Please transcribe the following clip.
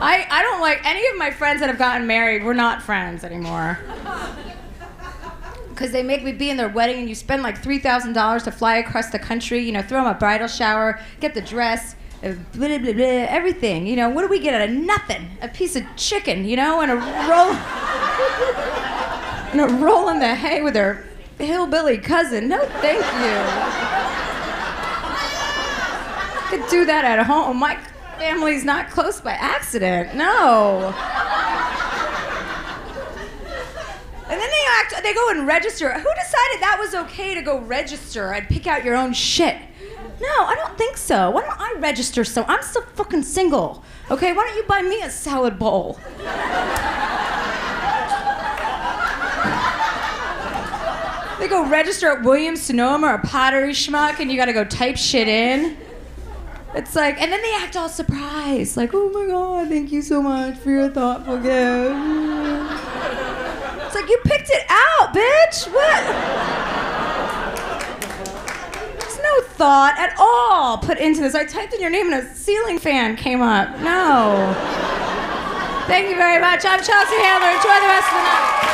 I, I don't like any of my friends that have gotten married. We're not friends anymore. Because they make me be in their wedding and you spend like $3,000 to fly across the country, you know, throw them a bridal shower, get the dress, uh, blah, blah, blah, everything. You know, what do we get out of nothing? A piece of chicken, you know, and a roll. and a roll in the hay with her hillbilly cousin. No, thank you. Could do that at home. My family's not close by accident. No. And then they act, they go and register. Who decided that was okay to go register and pick out your own shit? No, I don't think so. Why don't I register so I'm still fucking single? Okay, why don't you buy me a salad bowl? they go register at Williams Sonoma or Pottery Schmuck and you gotta go type shit in. It's like, and then they act all surprised, like, oh my god, thank you so much for your thoughtful gift. It's like, you picked it out, bitch! What? There's no thought at all put into this. I typed in your name and a ceiling fan came up. No. Thank you very much. I'm Chelsea Handler. Enjoy the rest of the night.